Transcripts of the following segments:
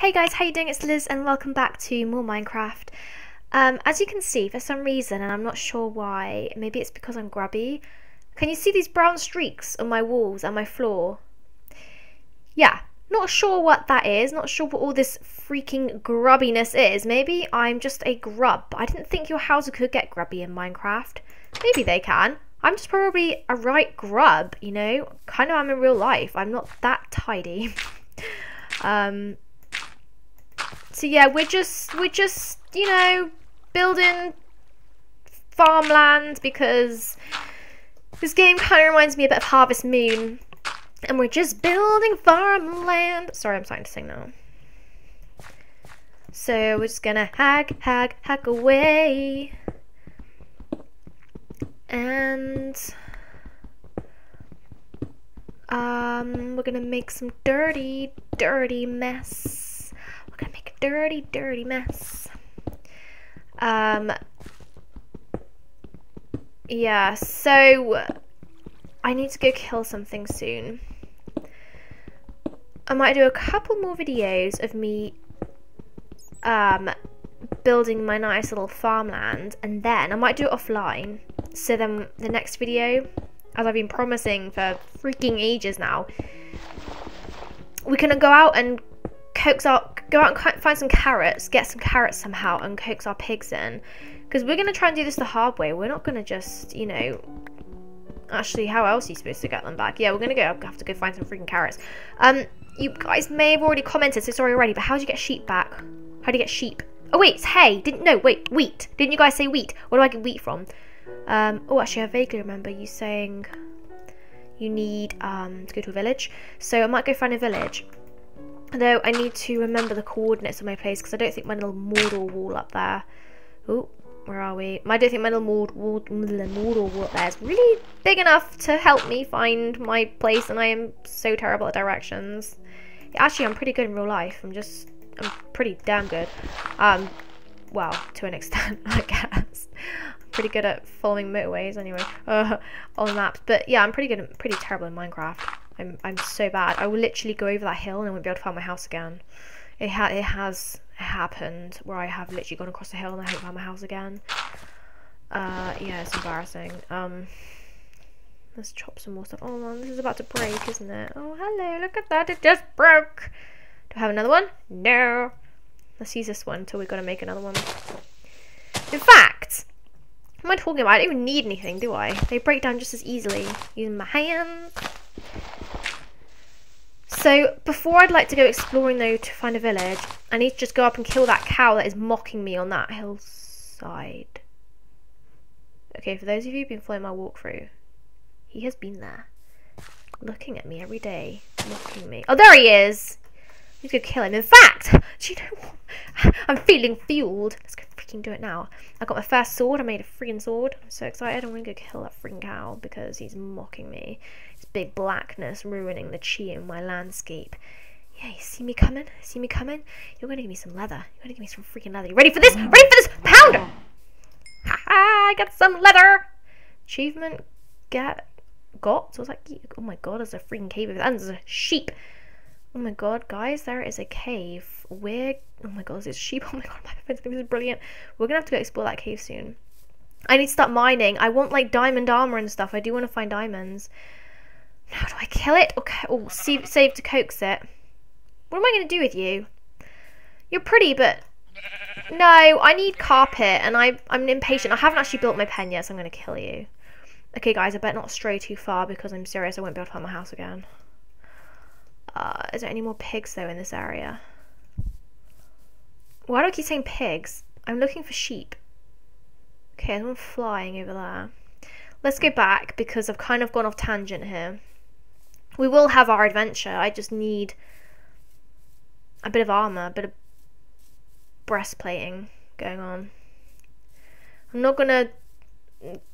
Hey guys, how you doing? It's Liz and welcome back to more Minecraft. Um, as you can see, for some reason, and I'm not sure why, maybe it's because I'm grubby, can you see these brown streaks on my walls and my floor? Yeah, not sure what that is, not sure what all this freaking grubbiness is. Maybe I'm just a grub. I didn't think your house could get grubby in Minecraft. Maybe they can. I'm just probably a right grub, you know? Kind of I'm in real life. I'm not that tidy. um, so yeah, we're just we're just you know building farmland because this game kind of reminds me a bit of Harvest Moon, and we're just building farmland. Sorry, I'm starting to sing now. So we're just gonna hack, hack, hack away, and um, we're gonna make some dirty, dirty mess dirty, dirty mess. Um, yeah, so I need to go kill something soon. I might do a couple more videos of me um, building my nice little farmland and then I might do it offline. So then the next video, as I've been promising for freaking ages now, we can go out and coax our go out and find some carrots, get some carrots somehow, and coax our pigs in. Because we're going to try and do this the hard way. We're not going to just, you know... Actually, how else are you supposed to get them back? Yeah, we're going to go have to go find some freaking carrots. Um, you guys may have already commented, so sorry already, but how do you get sheep back? How do you get sheep? Oh, wait, it's hay. Didn't, no, wait, wheat. Didn't you guys say wheat? Where do I get wheat from? Um, oh, actually, I vaguely remember you saying you need um, to go to a village. So I might go find a village. Though I need to remember the coordinates of my place because I don't think my little Mordor wall up there. Oh, where are we? I don't think my little Mord, Mord, Mordor wall up there is really big enough to help me find my place, and I am so terrible at directions. Actually, I'm pretty good in real life. I'm just, I'm pretty damn good. Um, well, to an extent, I guess. I'm pretty good at following motorways anyway, uh, on maps. But yeah, I'm pretty good, pretty terrible in Minecraft. I'm, I'm so bad. I will literally go over that hill and I won't be able to find my house again. It, ha it has happened where I have literally gone across the hill and I haven't found my house again. Uh, yeah, it's embarrassing. Um, let's chop some more stuff. Oh, man, this is about to break, isn't it? Oh, hello, look at that. It just broke. Do I have another one? No. Let's use this one until we've got to make another one. In fact, what am I talking about? I don't even need anything, do I? They break down just as easily using my hands. So before I'd like to go exploring though to find a village, I need to just go up and kill that cow that is mocking me on that hillside. Okay, for those of you who've been following my walkthrough, he has been there. Looking at me every day, mocking me. Oh, there he is! Let's go kill him. In fact, do you know what? I'm feeling fueled. Let's go freaking do it now. I got my first sword. I made a freaking sword. I'm so excited. I'm going to go kill that freaking cow because he's mocking me It's big blackness ruining the chi in my landscape. Yeah, you see me coming? See me coming? You're gonna give me some leather. You're gonna give me some freaking leather. You ready for this? Ready for this? Pounder! Ha ha! I got some leather! Achievement get got? So I was like, oh my god, there's a freaking cave and there's a sheep. Oh my god, guys, there is a cave. Where? Oh my god, there's sheep. Oh my god, my this is brilliant. We're gonna have to go explore that cave soon. I need to start mining. I want like diamond armor and stuff. I do want to find diamonds. How do I kill it? Okay, oh, save, save to coax it. What am I to do with you? You're pretty, but... No, I need carpet, and I, I'm impatient. I haven't actually built my pen yet, so I'm to kill you. Okay, guys, I better not stray too far, because I'm serious, I won't be able to find my house again. Uh, is there any more pigs, though, in this area? Why do I keep saying pigs? I'm looking for sheep. Okay, one flying over there. Let's go back, because I've kind of gone off tangent here we will have our adventure. I just need a bit of armor, a bit of breastplating going on. I'm not gonna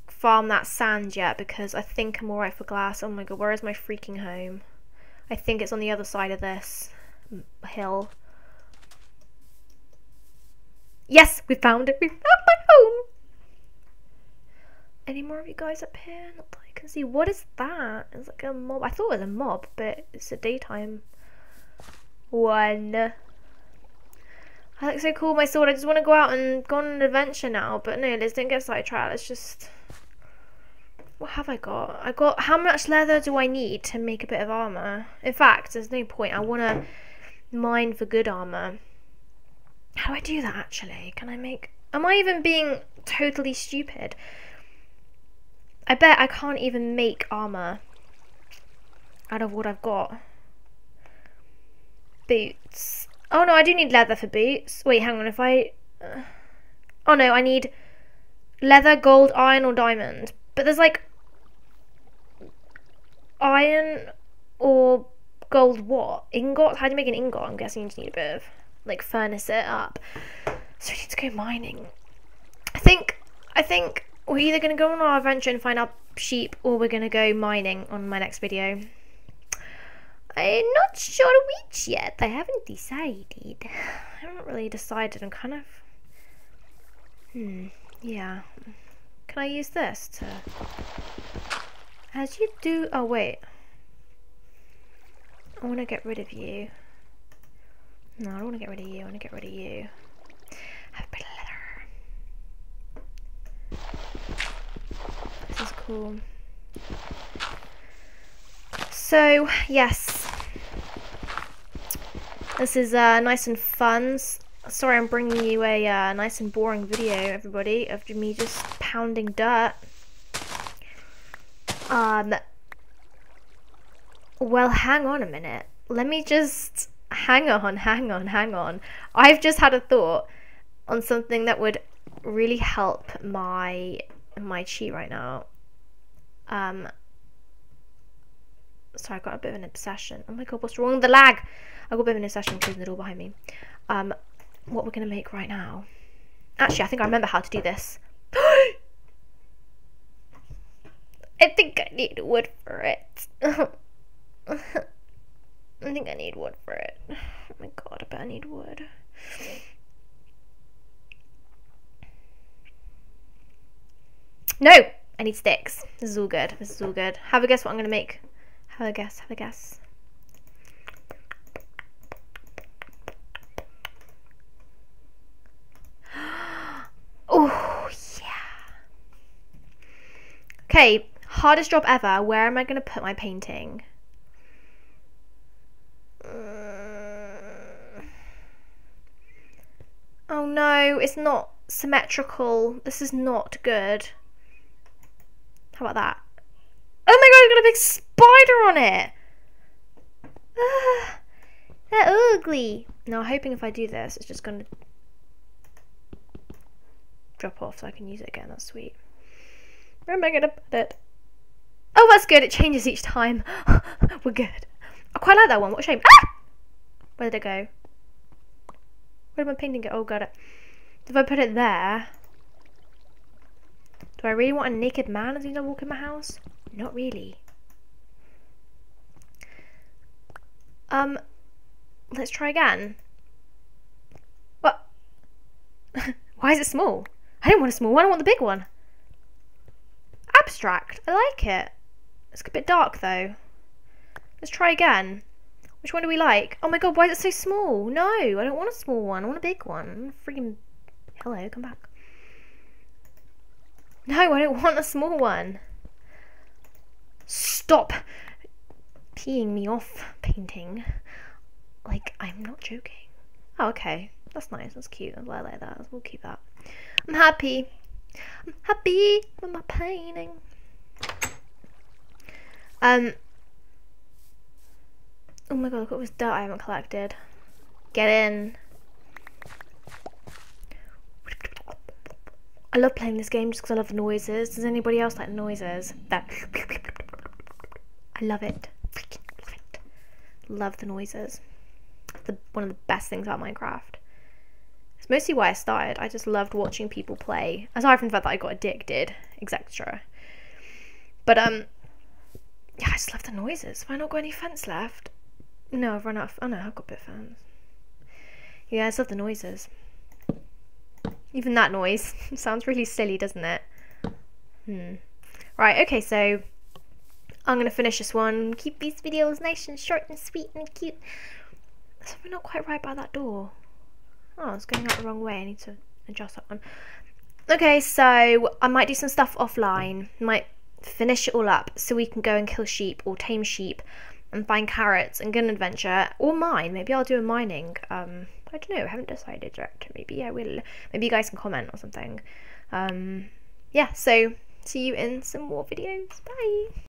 farm that sand yet because I think I'm alright for glass. Oh my god, where is my freaking home? I think it's on the other side of this hill. Yes, we found it. We found my home. Any more of you guys up here? Not that I can see. What is that? It's like a mob. I thought it was a mob, but it's a daytime one. I look so cool with my sword. I just want to go out and go on an adventure now. But no, let's don't get sidetracked. Let's just... What have I got? I got... How much leather do I need to make a bit of armour? In fact, there's no point. I want to mine for good armour. How do I do that, actually? Can I make... Am I even being totally stupid? I bet I can't even make armour out of what I've got. Boots. Oh no, I do need leather for boots. Wait, hang on. If I... Uh, oh no, I need leather, gold, iron or diamond. But there's like... Iron or gold what? Ingot? How do you make an ingot? I'm guessing you just need a bit of... Like, furnace it up. So we need to go mining. I think... I think we're either going to go on our adventure and find our sheep or we're going to go mining on my next video. I'm not sure which yet. I haven't decided. I haven't really decided. I'm kind of... Hmm, yeah. Can I use this to... As you do... Oh, wait. I want to get rid of you. No, I don't want to get rid of you. I want to get rid of you. Have a bit of leather. This is cool. So, yes. This is uh, nice and fun. Sorry I'm bringing you a uh, nice and boring video, everybody, of me just pounding dirt. Um, well, hang on a minute. Let me just... Hang on, hang on, hang on. I've just had a thought on something that would really help my my chi right now. Um, sorry, I got a bit of an obsession. Oh my god, what's wrong with the lag? I got a bit of an obsession closing the door behind me. Um, what we're gonna make right now. Actually, I think I remember how to do this. I think I need wood for it. I think I need wood for it. Oh my god, I bet I need wood. No! I need sticks. This is all good. This is all good. Have a guess what I'm going to make. Have a guess. Have a guess. oh, yeah. Okay, hardest job ever. Where am I going to put my painting? Oh no, it's not symmetrical. This is not good. How about that? Oh my god, I've got a big spider on it! Ah, they're ugly. Now, I'm hoping if I do this, it's just going to drop off so I can use it again. That's sweet. Where am I going to put it? Oh, that's good. It changes each time. We're good. I quite like that one. What a shame. Ah! Where did it go? Where did my painting go? Oh, got it. If I put it there, do I really want a naked man as I walk in my house? Not really. Um, let's try again. What? Why is it small? I don't want a small one, I want the big one. Abstract, I like it. It's a bit dark though. Let's try again. Which one do we like? Oh my god, why is it so small? No, I don't want a small one, I want a big one. Freaking, hello, come back. No, I don't want a small one. Stop peeing me off, painting. Like, I'm not joking. Oh, okay. That's nice. That's cute. I like that. We'll keep that. I'm happy. I'm happy with my painting. Um. Oh my god, look at this dirt I haven't collected. Get in. I love playing this game just because I love noises. Does anybody else like noises? That I love it. love it. Love the noises. The, one of the best things about Minecraft. It's mostly why I started. I just loved watching people play. Aside from the fact that I got addicted, etc. But um, yeah, I just love the noises. I not got any fence left? No, I've run out. Of, oh no, I've got bit fans. Yeah, I love the noises. Even that noise sounds really silly, doesn't it? Hmm. Right, okay, so I'm going to finish this one. Keep these videos nice and short and sweet and cute. Something not quite right by that door. Oh, it's going out the wrong way. I need to adjust that one. Okay, so I might do some stuff offline. Might finish it all up so we can go and kill sheep or tame sheep and find carrots and get an adventure or mine. Maybe I'll do a mining. Um, I don't know. I haven't decided yet. Maybe I will. Maybe you guys can comment or something. Um, yeah. So see you in some more videos. Bye.